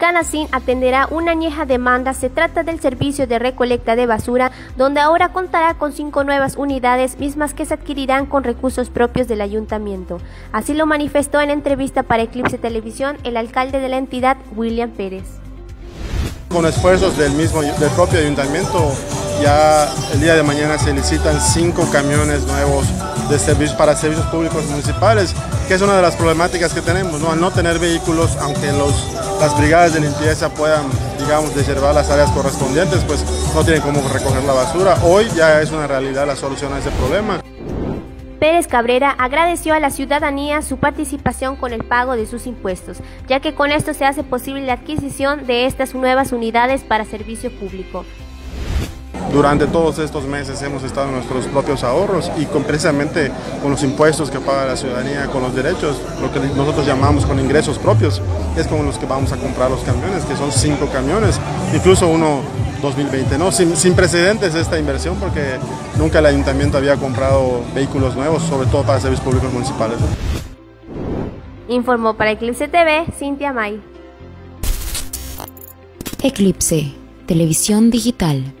Canacín atenderá una añeja demanda. Se trata del servicio de recolecta de basura, donde ahora contará con cinco nuevas unidades, mismas que se adquirirán con recursos propios del ayuntamiento. Así lo manifestó en entrevista para Eclipse Televisión el alcalde de la entidad, William Pérez. Con esfuerzos del mismo del propio ayuntamiento, ya el día de mañana se licitan cinco camiones nuevos de servicio para servicios públicos municipales, que es una de las problemáticas que tenemos, ¿no? al no tener vehículos, aunque los, las brigadas de limpieza puedan, digamos, reservar las áreas correspondientes, pues no tienen cómo recoger la basura. Hoy ya es una realidad la solución a ese problema. Pérez Cabrera agradeció a la ciudadanía su participación con el pago de sus impuestos, ya que con esto se hace posible la adquisición de estas nuevas unidades para servicio público. Durante todos estos meses hemos estado en nuestros propios ahorros y con, precisamente con los impuestos que paga la ciudadanía, con los derechos, lo que nosotros llamamos con ingresos propios, es con los que vamos a comprar los camiones, que son cinco camiones, incluso uno 2020, ¿no? Sin, sin, precedentes esta inversión porque nunca el ayuntamiento había comprado vehículos nuevos, sobre todo para servicios públicos municipales. Informó para Eclipse TV, Cintia May. Eclipse, Televisión Digital.